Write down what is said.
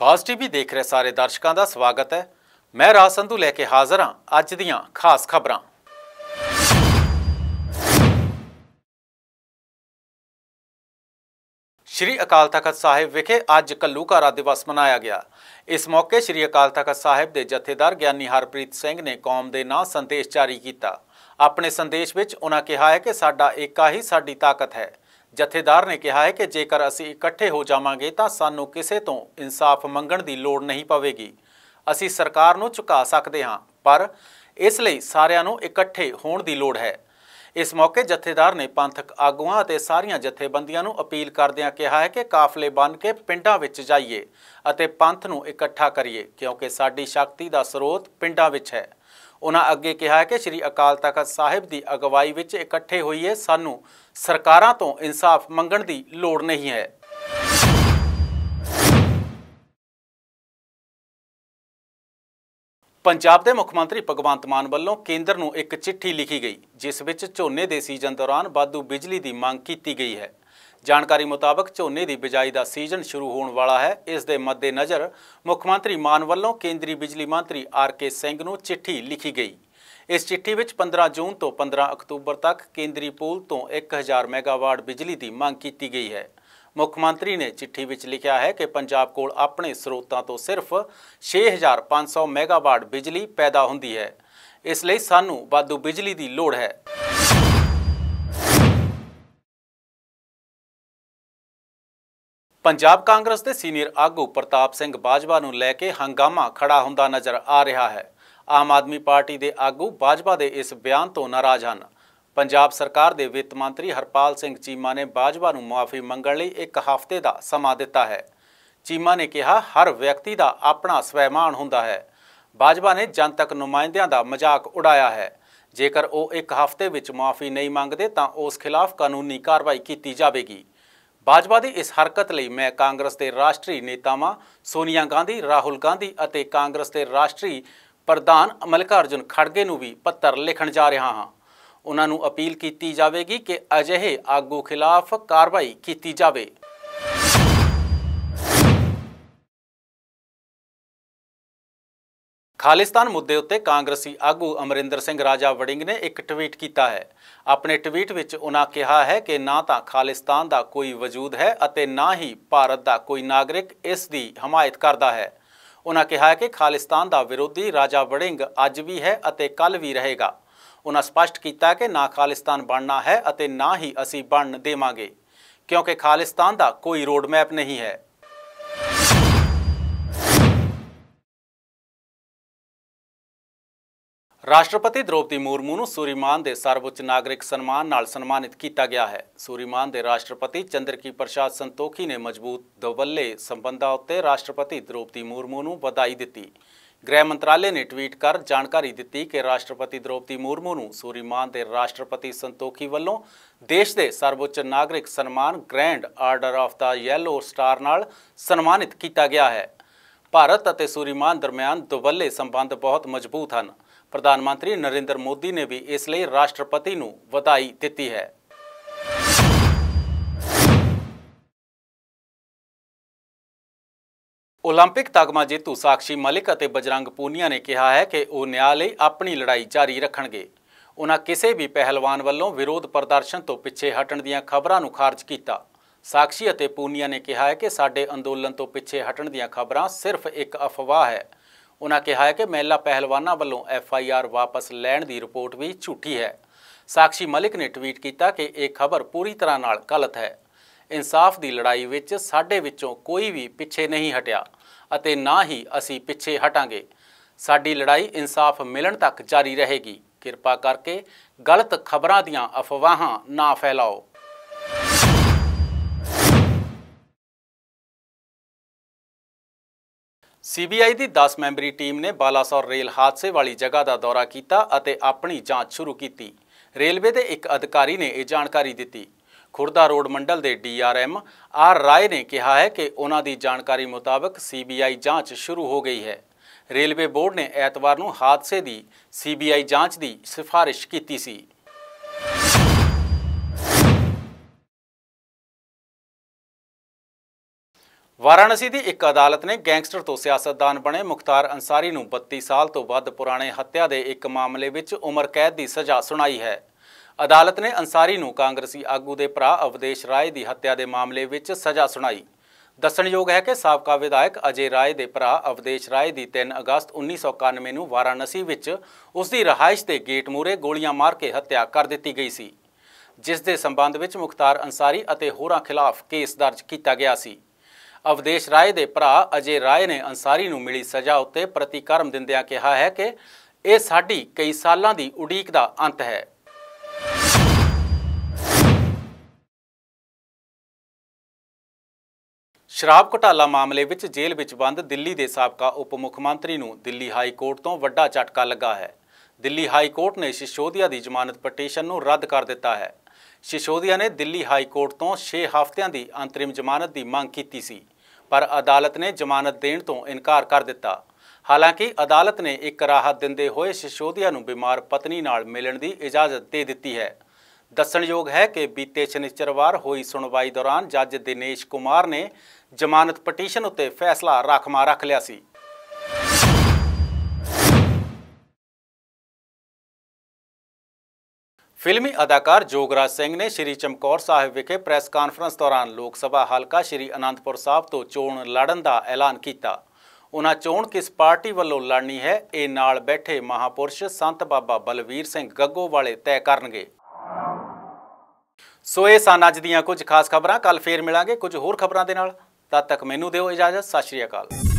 ਬਾਜ਼ ਟੀਵੀ ਦੇਖ ਰਹੇ ਸਾਰੇ ਦਰਸ਼ਕਾਂ ਦਾ ਸਵਾਗਤ ਹੈ। ਮੈਂ ਰਾਜ ਸੰਧੂ ਲੈ ਕੇ ਹਾਜ਼ਰ ਹਾਂ ਅੱਜ ਦੀਆਂ ਖਾਸ ਖਬਰਾਂ। ਸ਼੍ਰੀ ਅਕਾਲ ਤਖਤ ਸਾਹਿਬ ਵਿਖੇ ਅੱਜ ਕੱਲੂਕਾਰਾ ਦਿਵਸ ਮਨਾਇਆ ਗਿਆ। ਇਸ ਮੌਕੇ ਸ਼੍ਰੀ ਅਕਾਲ ਤਖਤ ਸਾਹਿਬ ਦੇ ਜਥੇਦਾਰ ਗਿਆਨੀ ਹਰਪ੍ਰੀਤ ਸਿੰਘ ਨੇ ਕੌਮ ਦੇ ਨਾਂ ਸੰਦੇਸ਼ ਜਾਰੀ ਕੀਤਾ। ਆਪਣੇ ਸੰਦੇਸ਼ ਵਿੱਚ ਉਹਨਾਂ ਕਿਹਾ ਹੈ ਕਿ ਸਾਡਾ ਏਕਾ ਹੀ ਸਾਡੀ ਤਾਕਤ ਹੈ। ਜਥੇਦਾਰ ਨੇ ਕਿਹਾ ਹੈ ਕਿ ਜੇਕਰ ਅਸੀਂ ਇਕੱਠੇ ਹੋ ਜਾਵਾਂਗੇ ਤਾਂ ਸਾਨੂੰ ਕਿਸੇ ਤੋਂ ਇਨਸਾਫ ਮੰਗਣ ਦੀ ਲੋੜ ਨਹੀਂ ਪਵੇਗੀ। ਅਸੀਂ ਸਰਕਾਰ ਨੂੰ ਝੁਕਾ ਸਕਦੇ ਹਾਂ, ਪਰ ਇਸ ਲਈ ਸਾਰਿਆਂ ਨੂੰ ਇਕੱਠੇ ਹੋਣ ਦੀ ਲੋੜ ਹੈ। ਇਸ ਮੌਕੇ ਜਥੇਦਾਰ ਨੇ ਪੰਥਕ ਆਗੂਆਂ ਅਤੇ ਸਾਰੀਆਂ ਜਥੇਬੰਦੀਆਂ ਨੂੰ ਅਪੀਲ ਕਰਦਿਆਂ ਕਿਹਾ ਹੈ ਕਿ ਕਾਫਲੇ ਬਣ ਕੇ ਪਿੰਡਾਂ ਵਿੱਚ ਜਾਈਏ ਅਤੇ ਪੰਥ ਨੂੰ ਇਕੱਠਾ ਕਰੀਏ, ਕਿਉਂਕਿ ਸਾਡੀ ਸ਼ਕਤੀ ਦਾ ਸਰੋਤ ਪਿੰਡਾਂ ਵਿੱਚ ਹੈ। ਉਹਨਾਂ ਅੱਗੇ ਕਿਹਾ ਕਿ ਸ੍ਰੀ ਅਕਾਲ ਤਖਤ ਸਾਹਿਬ ਦੀ ਅਗਵਾਈ ਵਿੱਚ ਇਕੱਠੇ ਹੋਈਏ ਸਾਨੂੰ ਸਰਕਾਰਾਂ ਤੋਂ ਇਨਸਾਫ ਮੰਗਣ ਦੀ ਲੋੜ ਨਹੀਂ ਹੈ। ਪੰਜਾਬ ਦੇ ਮੁੱਖ ਮੰਤਰੀ ਭਗਵੰਤ ਮਾਨ ਵੱਲੋਂ ਕੇਂਦਰ ਨੂੰ ਇੱਕ ਚਿੱਠੀ ਲਿਖੀ ਗਈ, ਜਿਸ ਵਿੱਚ ਝੋਨੇ ਦੇ ਸੀਜ਼ਨ ਦੌਰਾਨ ਵਾਧੂ ਬਿਜਲੀ ਦੀ ਮੰਗ ਕੀਤੀ ਗਈ ਹੈ। ਜਾਣਕਾਰੀ ਮੁਤਾਬਕ ਝੋਨੇ ਦੀ ਬਿਜਾਈ ਦਾ ਸੀਜ਼ਨ ਸ਼ੁਰੂ ਹੋਣ ਵਾਲਾ ਹੈ। ਇਸ ਦੇ ਮੱਦੇਨਜ਼ਰ ਮੁੱਖ ਮੰਤਰੀ ਮਾਨ ਵੱਲੋਂ ਕੇਂਦਰੀ ਬਿਜਲੀ ਮੰਤਰੀ ਆਰ ਕੇ ਸਿੰਘ ਨੂੰ ਚਿੱਠੀ ਲਿਖੀ ਗਈ। ਇਸ ਚਿੱਠੀ ਵਿੱਚ 15 ਜੂਨ ਤੋਂ 15 ਅਕਤੂਬਰ ਤੱਕ ਕੇਂਦਰੀ ਪੂਲ ਤੋਂ 1000 ਮੈਗਾਵਾਟ ਬਿਜਲੀ ਦੀ ਮੰਗ ਕੀਤੀ ਗਈ ਹੈ। ਮੁੱਖ ਮੰਤਰੀ ਨੇ ਚਿੱਠੀ ਵਿੱਚ ਲਿਖਿਆ ਹੈ ਕਿ ਪੰਜਾਬ ਕੋਲ ਆਪਣੇ ਸਰੋਤਾਂ ਤੋਂ ਸਿਰਫ 6500 ਮੈਗਾਵਾਟ ਬਿਜਲੀ ਪੈਦਾ ਹੁੰਦੀ ਹੈ। ਇਸ ਲਈ ਸਾਨੂੰ ਵਾਧੂ ਬਿਜਲੀ ਦੀ ਲੋੜ ਹੈ। ਪੰਜਾਬ ਕਾਂਗਰਸ ਦੇ ਸੀਨੀਅਰ ਆਗੂ ਪ੍ਰਤਾਪ ਸਿੰਘ ਬਾਜਵਾ ਨੂੰ ਲੈ ਕੇ ਹੰਗਾਮਾ ਖੜਾ ਹੁੰਦਾ ਨਜ਼ਰ ਆ ਰਿਹਾ ਹੈ। ਆਮ ਆਦਮੀ ਪਾਰਟੀ ਦੇ ਆਗੂ ਬਾਜਵਾ ਦੇ ਇਸ ਬਿਆਨ ਤੋਂ ਨਾਰਾਜ਼ ਹਨ। ਪੰਜਾਬ ਸਰਕਾਰ ਦੇ ਵਿੱਤ ਮੰਤਰੀ ਹਰਪਾਲ ਸਿੰਘ ਚੀਮਾ ਨੇ ਬਾਜਵਾ ਨੂੰ ਮੁਆਫੀ ਮੰਗਣ ਲਈ ਇੱਕ ਹਫ਼ਤੇ ਦਾ ਸਮਾਂ ਦਿੱਤਾ ਹੈ। ਚੀਮਾ ਨੇ ਕਿਹਾ, ਹਰ ਵਿਅਕਤੀ ਦਾ ਆਪਣਾ ਸਵੈਮਾਨ ਹੁੰਦਾ ਹੈ। ਬਾਜਵਾ ਨੇ ਜਨਤਕ ਨੁਮਾਇੰਦਿਆਂ ਦਾ ਮਜ਼ਾਕ ਉਡਾਇਆ ਹੈ। ਜੇਕਰ ਉਹ ਇੱਕ ਹਫ਼ਤੇ ਵਿੱਚ ਮੁਆਫੀ ਨਹੀਂ ਮੰਗਦੇ ਤਾਂ ਉਸ ਖਿਲਾਫ ਕਾਨੂੰਨੀ ਕਾਰਵਾਈ ਕੀਤੀ ਜਾਵੇਗੀ। ਭਾਜਪਾ ਦੀ ਇਸ ਹਰਕਤ ਲਈ ਮੈਂ ਕਾਂਗਰਸ ਦੇ ਰਾਸ਼ਟਰੀ ਨੇਤਾਵਾਂ, ਸੋਨੀਆ ਗਾਂਧੀ, ਰਾਹੁਲ ਗਾਂਧੀ ਅਤੇ ਕਾਂਗਰਸ ਦੇ ਰਾਸ਼ਟਰੀ ਪ੍ਰਧਾਨ ਮਲਿਕਾਰਜੁਨ ਖੜਗੇ ਨੂੰ ਵੀ ਪੱਤਰ ਲਿਖਣ ਜਾ ਰਿਹਾ ਹਾਂ। ਉਹਨਾਂ ਨੂੰ ਅਪੀਲ ਕੀਤੀ ਜਾਵੇਗੀ ਕਿ ਅਜਿਹੇ ਆਗੂ ਖਿਲਾਫ ਕਾਰਵਾਈ ਕੀਤੀ ਜਾਵੇ। ਖਾਲਿਸਤਾਨ ਮੁੱਦੇ ਉੱਤੇ ਕਾਂਗਰਸੀ ਆਗੂ ਅਮਰਿੰਦਰ ਸਿੰਘ ਰਾਜਾ ਵੜਿੰਗ ਨੇ ਇੱਕ ਟਵੀਟ ਕੀਤਾ ਹੈ। ਆਪਣੇ ਟਵੀਟ ਵਿੱਚ ਉਹਨਾਂ ਕਿਹਾ ਹੈ ਕਿ ਨਾ ਤਾਂ ਖਾਲਿਸਤਾਨ ਦਾ ਕੋਈ ਵਜੂਦ ਹੈ ਅਤੇ ਨਾ ਹੀ ਭਾਰਤ ਦਾ ਕੋਈ ਨਾਗਰਿਕ ਇਸ ਦੀ ਹਮਾਇਤ ਕਰਦਾ ਹੈ। ਉਹਨਾਂ ਕਿਹਾ ਕਿ ਖਾਲਿਸਤਾਨ ਦਾ ਵਿਰੋਧੀ ਰਾਜਾ ਵੜਿੰਗ ਅੱਜ ਵੀ ਹੈ ਅਤੇ ਕੱਲ ਵੀ ਰਹੇਗਾ। ਉਹਨਾਂ ਸਪਸ਼ਟ ਕੀਤਾ ਕਿ ਨਾ ਖਾਲਿਸਤਾਨ ਬਣਨਾ ਹੈ ਅਤੇ ਨਾ ਹੀ ਅਸੀਂ ਬਣਨ ਦੇਵਾਂਗੇ। ਕਿਉਂਕਿ ਖਾਲਿਸਤਾਨ ਦਾ ਕੋਈ ਰੋਡ ਮੈਪ ਨਹੀਂ ਹੈ। ਰਾਸ਼ਟਰਪਤੀ ਦ੍ਰੋਪਦੀ ਮੁਰਮੂ ਨੂੰ ਸੂਰੀਮਾਨ ਦੇ ਸਰਵਉੱਚ ਨਾਗਰਿਕ ਸਨਮਾਨ ਨਾਲ ਸਨਮਾਨਿਤ ਕੀਤਾ ਗਿਆ ਹੈ। ਸੂਰੀਮਾਨ ਦੇ ਰਾਸ਼ਟਰਪਤੀ ਚੰਦਰਕੀ ਪ੍ਰਸਾਦ ਸੰਤੋਖੀ ਨੇ ਮਜ਼ਬੂਤ ਦਵੱਲੇ ਸੰਬੰਧਾਂ ਉੱਤੇ ਰਾਸ਼ਟਰਪਤੀ ਦ੍ਰੋਪਦੀ ਮੁਰਮੂ ਨੂੰ ਵਧਾਈ ਦਿੱਤੀ। ਗ੍ਰਹਿ ਮੰਤਰਾਲੇ ਨੇ ਟਵੀਟ ਕਰ ਜਾਣਕਾਰੀ ਦਿੱਤੀ ਕਿ ਰਾਸ਼ਟਰਪਤੀ ਦ੍ਰੋਪਦੀ ਮੁਰਮੂ ਨੂੰ ਸੂਰੀਮਾਨ ਦੇ ਰਾਸ਼ਟਰਪਤੀ ਸੰਤੋਖੀ ਵੱਲੋਂ ਦੇਸ਼ ਦੇ ਸਰਵਉੱਚ ਨਾਗਰਿਕ ਸਨਮਾਨ grand order of the yellow star ਨਾਲ ਸਨਮਾਨਿਤ ਕੀਤਾ ਗਿਆ ਹੈ। ਭਾਰਤ ਅਤੇ ਸੂਰੀਮਾਨ ਦਰਮਿਆਨ ਦੁਵੱਲੇ ਸੰਬੰਧ ਬਹੁਤ ਮਜ਼ਬੂਤ ਹਨ। ਪ੍ਰਧਾਨ ਮੰਤਰੀ ਨਰਿੰਦਰ ਮੋਦੀ ਨੇ ਵੀ ਇਸ ਲਈ ਰਾਸ਼ਟਰਪਤੀ ਨੂੰ ਵਧਾਈ ਦਿੱਤੀ ਹੈ। ਓਲੰਪਿਕ ਤਗਮਾ ਜੇਤੂ ਸਾਖੀ ਮਲਿਕ ਅਤੇ ਬਜਰੰਗ ਪੂਨੀਆ ਨੇ ਕਿਹਾ ਹੈ ਕਿ ਉਹ ਨਿਆਂ ਲਈ ਆਪਣੀ ਲੜਾਈ ਜਾਰੀ ਰੱਖਣਗੇ। ਉਹਨਾਂ ਕਿਸੇ ਵੀ ਪਹਿਲਵਾਨ ਵੱਲੋਂ ਵਿਰੋਧ ਪ੍ਰਦਰਸ਼ਨ ਤੋਂ ਪਿੱਛੇ ਹਟਣ ਦੀਆਂ ਖਬਰਾਂ ਨੂੰ ਖਾਰਜ ਕੀਤਾ। ਸਾਖੀ ਅਤੇ ਪੂਨੀਆ ਨੇ ਕਿਹਾ ਹੈ ਕਿ ਸਾਡੇ ਅੰਦੋਲਨ ਤੋਂ ਪਿੱਛੇ ਹਟਣ ਦੀਆਂ ਖਬਰਾਂ ਸਿਰਫ ਇੱਕ ਅਫਵਾਹ ਹੈ। ਉਹਨਾਂ ਕਿਹਾ ਹੈ ਕਿ ਮਹਿਲਾ ਪਹਿਲਵਾਨਾਂ ਵੱਲੋਂ ਐਫ ਆਈ ਆਰ ਵਾਪਸ ਲੈਣ ਦੀ ਰਿਪੋਰਟ ਵੀ ਝੂਠੀ ਹੈ। ਸਾਕਸ਼ੀ ਮਲਿਕ ਨੇ ਟਵੀਟ ਕੀਤਾ ਕਿ ਇਹ ਖਬਰ ਪੂਰੀ ਤਰ੍ਹਾਂ ਨਾਲ ਗਲਤ ਹੈ। ਇਨਸਾਫ ਦੀ ਲੜਾਈ ਵਿੱਚ ਸਾਡੇ ਵਿੱਚੋਂ ਕੋਈ ਵੀ ਪਿੱਛੇ ਨਹੀਂ ਹਟਿਆ ਅਤੇ ਨਾ ਹੀ ਅਸੀਂ ਪਿੱਛੇ ਹਟਾਂਗੇ। ਸਾਡੀ ਲੜਾਈ ਇਨਸਾਫ ਮਿਲਣ ਤੱਕ ਜਾਰੀ ਰਹੇਗੀ। ਕਿਰਪਾ ਕਰਕੇ ਗਲਤ ਖਬਰਾਂ ਦੀਆਂ ਅਫਵਾਹਾਂ ਨਾ ਫੈਲਾਓ। ਸੀਬੀਆਈ ਦੀ 10 ਮੈਂਬਰੀ ਟੀਮ ਨੇ ਬਾਲਾਸੌਰ ਰੇਲ ਹਾਦਸੇ ਵਾਲੀ ਜਗ੍ਹਾ ਦਾ ਦੌਰਾ ਕੀਤਾ ਅਤੇ ਆਪਣੀ ਜਾਂਚ ਸ਼ੁਰੂ ਕੀਤੀ। ਰੇਲਵੇ ਦੇ ਇੱਕ ਅਧਿਕਾਰੀ ਨੇ ਇਹ ਜਾਣਕਾਰੀ ਦਿੱਤੀ। ਖੁਰਦਾ ਰੋਡ ਮੰਡਲ ਦੇ ਡੀਆਰਐਮ ਆਰ ਰਾਏ ਨੇ ਕਿਹਾ ਹੈ ਕਿ ਉਹਨਾਂ ਦੀ ਜਾਣਕਾਰੀ ਮੁਤਾਬਕ ਸੀਬੀਆਈ ਜਾਂਚ ਸ਼ੁਰੂ ਹੋ ਗਈ ਹੈ। ਰੇਲਵੇ ਬੋਰਡ ਨੇ ਐਤਵਾਰ ਨੂੰ ਹਾਦਸੇ ਦੀ ਸੀਬੀਆਈ ਜਾਂਚ ਦੀ ਸਿਫਾਰਿਸ਼ ਕੀਤੀ ਸੀ। ਵਾਰਾਣਸੀ ਦੀ ਇੱਕ ਅਦਾਲਤ ਨੇ ਗੈਂਗਸਟਰ ਤੋਂ ਸਿਆਸਤਦਾਨ ਬਣੇ ਮੁਖਤਾਰ ਅੰਸਾਰੀ ਨੂੰ 32 ਸਾਲ ਤੋਂ ਵੱਧ ਪੁਰਾਣੇ ਹੱਤਿਆ ਦੇ ਇੱਕ ਮਾਮਲੇ ਵਿੱਚ ਉਮਰ ਕੈਦ ਦੀ ਸਜ਼ਾ ਸੁਣਾਈ ਹੈ। ਅਦਾਲਤ ਨੇ ਅੰਸਾਰੀ ਨੂੰ ਕਾਂਗਰਸੀ ਆਗੂ ਦੇ ਭਰਾ ਅਵਦੇਸ਼ ਰਾਏ ਦੀ ਹੱਤਿਆ ਦੇ ਮਾਮਲੇ ਵਿੱਚ ਸਜ਼ਾ ਸੁਣਾਈ। ਦੱਸਣਯੋਗ ਹੈ ਕਿ ਸਾਬਕਾ ਵਿਧਾਇਕ ਅਜੇ ਰਾਏ ਦੇ ਭਰਾ ਅਵਦੇਸ਼ ਰਾਏ ਦੀ 3 ਅਗਸਤ 1991 ਨੂੰ ਵਾਰਾਣਸੀ ਵਿੱਚ ਉਸ ਦੀ ਰਹਾਇਸ਼ ਦੇ ਗੇਟ ਮੂਰੇ ਗੋਲੀਆਂ ਮਾਰ ਕੇ ਹੱਤਿਆ ਕਰ ਦਿੱਤੀ ਗਈ ਸੀ। ਜਿਸ ਦੇ ਸੰਬੰਧ ਵਿੱਚ ਮੁਖਤਾਰ ਅੰਸਾਰੀ ਅਤੇ ਹੋਰਾਂ ਖਿਲਾਫ ਕੇਸ ਦਰਜ ਕੀਤਾ ਗਿਆ ਸੀ। ਅਵਦੇਸ਼ ਰਾਏ ਦੇ ਭਰਾ ਅਜੇ ਰਾਏ ਨੇ ਅੰਸਾਰੀ ਨੂੰ ਮਿਲੀ ਸਜ਼ਾ ਉੱਤੇ ਪ੍ਰਤੀਕਰਮ ਦਿੰਦਿਆਂ ਕਿਹਾ ਹੈ ਕਿ ਇਹ ਸਾਡੀ ਕਈ ਸਾਲਾਂ ਦੀ ਉਡੀਕ ਦਾ ਅੰਤ ਹੈ। ਸ਼ਰਾਬ ਘੁਟਾਲਾ ਮਾਮਲੇ ਵਿੱਚ ਜੇਲ੍ਹ ਵਿੱਚ ਬੰਦ, ਦਿੱਲੀ ਦੇ ਸਾਬਕਾ ਉਪ ਮੁੱਖ ਮੰਤਰੀ ਨੂੰ ਦਿੱਲੀ ਹਾਈ ਕੋਰਟ ਤੋਂ ਵੱਡਾ ਝਟਕਾ ਲੱਗਾ ਹੈ। ਦਿੱਲੀ ਹਾਈ ਕੋਰਟ ਨੇ ਸ਼ਿਸ਼ੋਦੀਆ ਦੀ ਜ਼ਮਾਨਤ ਪਟੀਸ਼ਨ ਨੂੰ ਰੱਦ ਕਰ ਦਿੱਤਾ ਹੈ। ਸ਼ਿਸ਼ੋਦੀਆ ਨੇ ਦਿੱਲੀ ਹਾਈ ਕੋਰਟ ਤੋਂ 6 ਹਫ਼ਤਿਆਂ ਦੀ ਅੰਤਰਿਮ ਜ਼ਮਾਨਤ ਦੀ ਮੰਗ ਕੀਤੀ ਸੀ, ਪਰ ਅਦਾਲਤ ਨੇ ਜ਼ਮਾਨਤ ਦੇਣ ਤੋਂ ਇਨਕਾਰ ਕਰ ਦਿੱਤਾ। ਹਾਲਾਂਕਿ ਅਦਾਲਤ ਨੇ ਇੱਕ ਰਾਹਤ ਦਿੰਦੇ ਹੋਏ ਸ਼ਿਸ਼ੋਦੀਆ ਨੂੰ ਬਿਮਾਰ ਪਤਨੀ ਨਾਲ ਮਿਲਣ ਦੀ ਇਜਾਜ਼ਤ ਦੇ ਦਿੱਤੀ ਹੈ। ਦੱਸਣਯੋਗ ਹੈ ਕਿ ਬੀਤੇ ਸ਼ਨੀਚਰਵਾਰ ਹੋਈ ਸੁਣਵਾਈ ਦੌਰਾਨ ਜੱਜ ਦਿਨੇਸ਼ ਕੁਮਾਰ ਨੇ ਜ਼ਮਾਨਤ ਪਟੀਸ਼ਨ ਉੱਤੇ ਫੈਸਲਾ ਰਾਖਵਾ ਰੱਖ ਲਿਆ ਸੀ। ਫਿਲਮੀ ਅਦਾਕਾਰ ਜੋਗਰਾਜ ਸਿੰਘ ਨੇ ਸ਼੍ਰੀ ਚਮਕੌਰ ਸਾਹਿਬ ਵਿਖੇ ਪ੍ਰੈਸ ਕਾਨਫਰੰਸ ਦੌਰਾਨ ਲੋਕ ਸਭਾ ਹਲਕਾ ਸ਼੍ਰੀ ਅਨੰਦਪੁਰ ਸਾਹਿਬ ਤੋਂ ਚੋਣ ਲੜਨ ਦਾ ਐਲਾਨ ਕੀਤਾ। ਉਹਨਾਂ ਚੋਣ ਕਿਸ ਪਾਰਟੀ ਵੱਲੋਂ ਲੜਨੀ ਹੈ, ਇਹ ਨਾਲ ਬੈਠੇ ਮਹਾਪੁਰਸ਼ ਸੰਤ ਬਾਬਾ ਬਲਵੀਰ ਸਿੰਘ ਗੱਗੋ ਵਾਲੇ ਤੈਅ ਕਰਨਗੇ। ਸੋ ਇਹ ਸਨ ਅੱਜ ਦੀਆਂ ਕੁਝ ਖਾਸ ਖਬਰਾਂ ਕੱਲ ਫੇਰ ਮਿਲਾਂਗੇ ਕੁਝ ਹੋਰ ਖਬਰਾਂ ਦੇ ਨਾਲ। ਤਦ ਤੱਕ ਮੈਨੂੰ ਦਿਓ ਇਜਾਜ਼ਤ, ਸਤਿ ਸ਼੍ਰੀ ਅਕਾਲ।